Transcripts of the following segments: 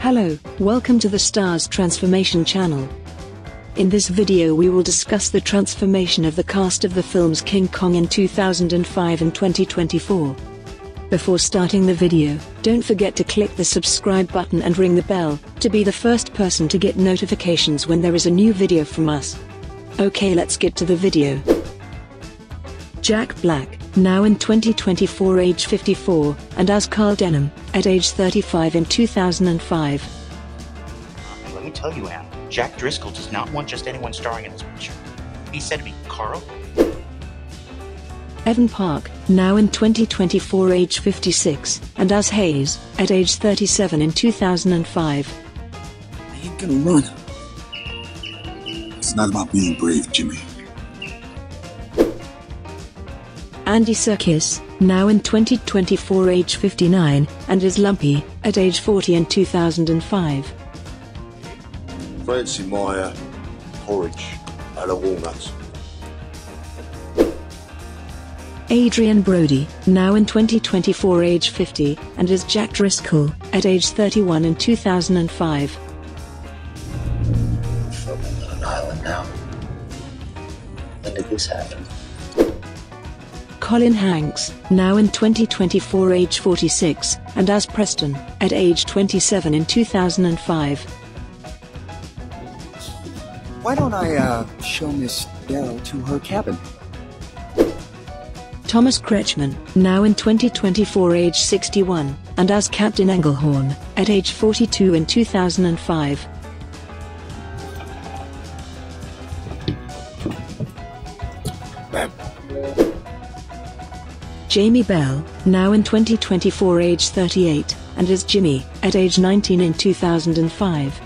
Hello, welcome to the Stars Transformation channel. In this video we will discuss the transformation of the cast of the films King Kong in 2005 and 2024. Before starting the video, don't forget to click the subscribe button and ring the bell, to be the first person to get notifications when there is a new video from us. Okay let's get to the video. Jack Black, now in 2024 age 54, and as Carl Denham, at age 35 in 2005. Let me tell you, Ann, Jack Driscoll does not want just anyone starring in this picture. He said to me, Carl, Evan Parke, now in 2024 age 56, and as Hayes, at age 37 in 2005. I ain't gonna run. It's not about being brave, Jimmy. Andy Serkis, now in 2024 age 59, and is Lumpy, at age 40 in 2005. Fancy my uh, porridge and a walnuts. Adrien Brody, now in 2024 age 50, and is Jack Driscoll, at age 31 in 2005. Filming on an island now. When did this happen? Colin Hanks, now in 2024 age 46, and as Preston, at age 27 in 2005. Why don't I, uh, show Miss Darrow to her cabin? Thomas Kretschmann, now in 2024 age 61, and as Captain Engelhorn, at age 42 in 2005. Ma'am, Jamie Bell, now in 2024 age 38, and as Jimmy, at age 19 in 2005.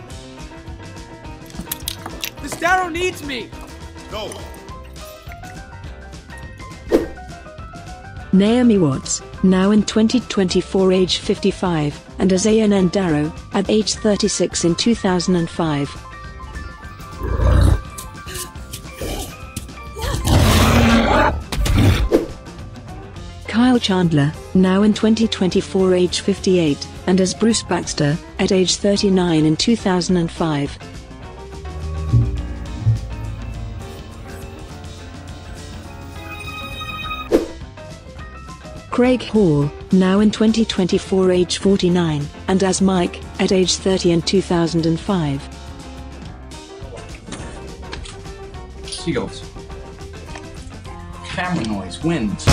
Miss Darrow needs me! go. Naomi Watts, now in 2024 age 55, and as A.N.N. Darrow, at age 36 in 2005. Kyle Chandler, now in 2024 age 58, and as Bruce Baxter, at age 39 in 2005. Craig Hall, now in 2024 age 49, and as Mike, at age 30 in 2005. Seagulls family noise, wins.